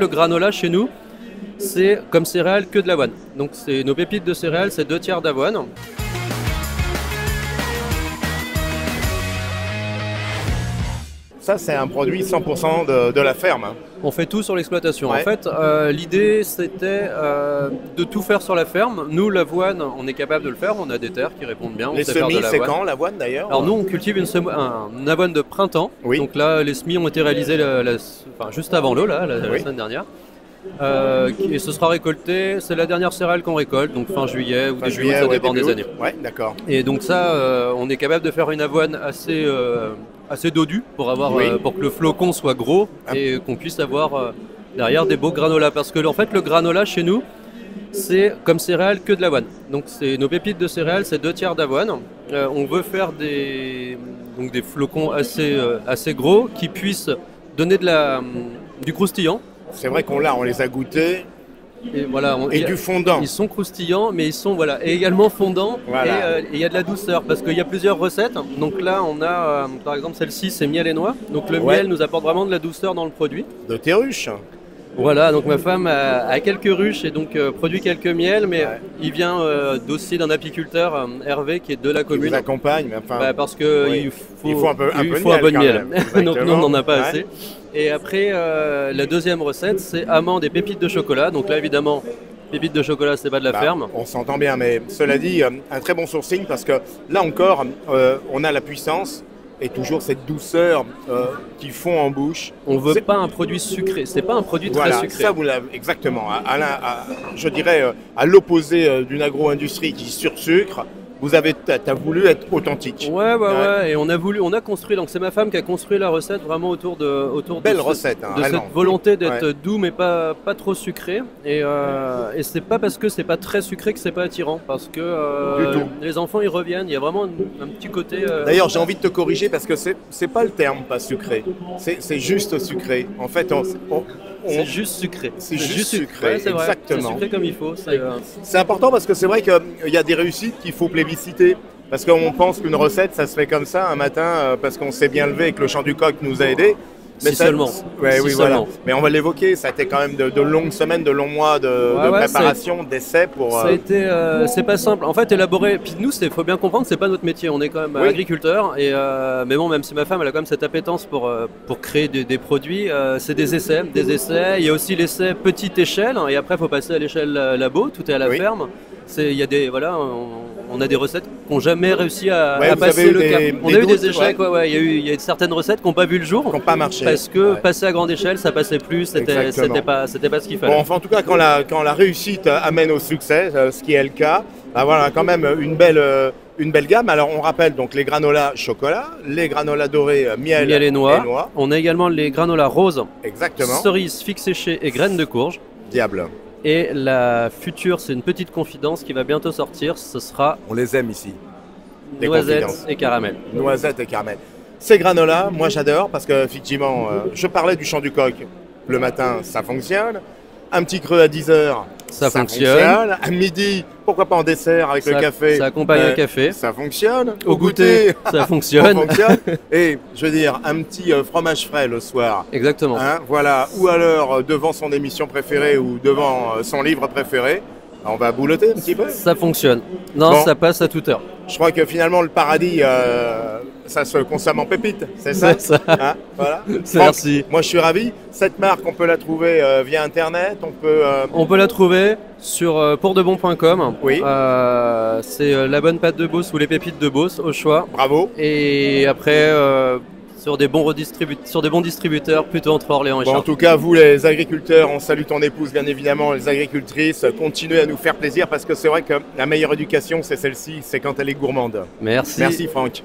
Le granola chez nous, c'est comme céréales que de l'avoine. Donc c'est nos pépites de céréales, c'est deux tiers d'avoine. Ça, c'est un produit 100% de, de la ferme. On fait tout sur l'exploitation. Ouais. En fait, euh, l'idée c'était euh, de tout faire sur la ferme. Nous, l'avoine, on est capable de le faire. On a des terres qui répondent bien. On Les sait semis, c'est quand l'avoine d'ailleurs Alors nous, on cultive une, un, avoine de printemps. Oui. Donc là, les semis ont été réalisés la- la- enfin, juste avant l'eau, là, la, semaine dernière. Euh, qui- et ce sera récolté, c'est la dernière céréale qu'on récolte, donc fin juillet ou Fin début juillet, août, ça dépend début des août. années. Ouais, d'accord. Et donc ça, euh, on est capable de faire une avoine assez, euh, assez dodue pour, avoir, Oui. euh, pour que le flocon soit gros Ah. et qu'on puisse avoir derrière des beaux granolas. Parce que en fait, le granola chez nous, c'est comme céréales que de l'avoine. Donc c'est nos pépites de céréales, c'est deux tiers d'avoine. Euh, on veut faire des, donc des flocons assez, euh, assez gros qui puissent donner de la, hum, du croustillant. C'est vrai qu'on l'a, on les a goûtés. Et voilà, on- Et il y a- du fondant. Ils sont croustillants, mais ils sont voilà, et également fondants. Voilà. Et euh, et il y a de la douceur parce qu'il y a plusieurs recettes. Donc là, on a euh, par exemple celle-ci, c'est miel et noix. Donc le Ouais. miel nous apporte vraiment de la douceur dans le produit. De tes ruches. Voilà, donc ma femme a, a quelques ruches et donc euh, produit quelques miels, mais Ouais. il vient euh, d'aussi d'un apiculteur, euh, Hervé, qui est de la Qui vous commune. accompagne. mais Enfin, Bah, parce que oui. il faut, Il faut un peu- un il peu faut miel, miel. même. donc nous, on n'en a pas Ouais. assez. Et après, euh, la deuxième recette, c'est amandes et pépites de chocolat. Donc là, évidemment, pépites de chocolat, c'est pas de la bah, ferme. On s'entend bien, mais cela dit, un très bon sourcing parce que là encore, on a la puissance et toujours cette douceur euh, qui fond en bouche. On veut pas un produit sucré. C'est pas un produit très Voilà, sucré. ça vous l'avez exactement. À, à l'in- à- je dirais euh, à l'opposé euh, d'une agro-industrie qui sursucre, vous avez t'as as voulu être authentique. Ouais, ouais, ouais, Ouais. Et on a voulu, on a construit. Donc c'est ma femme qui a construit la recette vraiment autour de, autour Belle de, ce- recette, hein, de cette volonté d'être Ouais. doux mais pas pas trop sucré. Et, euh, et c'est pas parce que c'est pas très sucré que c'est pas attirant. Parce que euh, les enfants ils reviennent. Il y a vraiment un, un petit côté. euh, D'ailleurs, j'ai envie de te corriger parce que c'est c'est pas le terme pas sucré, c'est juste sucré. En fait, on- c'est juste sucré. c'est juste sucré, exactement. C'est sucré comme il faut. c'est, euh, c'est important parce que c'est vrai qu'il y a des réussites qu'il faut plébisciter. Parce qu'on pense qu'une recette, ça se fait comme ça un matin euh, parce qu'on s'est bien levé et que le chant du coq nous a aidés. Si ça- seulement. Ouais, Si oui, voilà. Mais on va l'évoquer, ça a été quand même de, de longues semaines, de longs mois de, Ouais, de ouais, préparation, d'essais pour. Ça a euh, été, euh, c'est pas simple. En fait, élaborer. Puis nous, il faut bien comprendre, c'est pas notre métier. On est quand même Oui. agriculteur. Et euh, mais bon, même si ma femme, elle a quand même cette appétence pour euh, pour créer des, des produits, euh, c'est des essais, des essais. Il y a aussi l'essai petite échelle. hein, et après, il faut passer à l'échelle euh, labo. Tout est à la Oui. ferme. C'est, il y a des, voilà, on, on a des recettes qui n'ont jamais réussi à, Ouais, passer le des- cap. On a eu doutes, des échecs. Ouais. ouais, Il y a eu, il y a eu certaines recettes qui n'ont pas vu le jour. qui n'ont pas marché. Parce que passer à grande échelle, ça passait plus, c'était pas, c'était pas ce qu'il fallait. Bon, enfin, en tout cas, quand la, quand la réussite euh, amène au succès, euh, ce qui est le cas, bah voilà, quand même une belle, euh, une belle gamme. Alors, on rappelle donc les granolas chocolat, les granolas dorés euh, miel, Miel et noix. On a également les granolas roses, Exactement. cerises figues séchées et graines de courge. Diable. Et la future, c'est une petite confidence qui va bientôt sortir. Ce sera On les aime ici. Des noisettes et caramel. Noisettes et caramel. Ces granolas, moi j'adore parce que effectivement, euh, je parlais du chant du coq. Le matin, ça fonctionne. Un petit creux à 10 heures, Ça fonctionne. À midi, pourquoi pas en dessert avec Ça, le café ça accompagne Euh, un café. Ça fonctionne. Au goûter, ça ça fonctionne. fonctionne. Et je veux dire, un petit euh, fromage frais le soir. Exactement. Hein, voilà. Ou alors euh, devant son émission préférée ou devant euh, son livre préféré. On va boulotter un petit peu. Ça fonctionne. Non, Bon. ça passe à toute heure. Je crois que finalement le paradis, euh, ça se consomme en pépites, c'est ça, ça. Hein, Voilà. Merci. Moi je suis ravi. Cette marque, on peut la trouver euh, via internet. On peut. euh, On peut la trouver sur euh, pourdebon.com. Oui. C'est la bonne pâte de Beauce ou les pépites de Beauce au choix. bravo. Et après, sur, des bons sur des bons distributeurs, plutôt entre Orléans et Bon, en tout cas, vous les agriculteurs, on salue ton épouse bien évidemment, les agricultrices, continuez à nous faire plaisir parce que c'est vrai que la meilleure éducation, c'est celle-ci, c'est quand elle est gourmande. Merci. Merci Franck.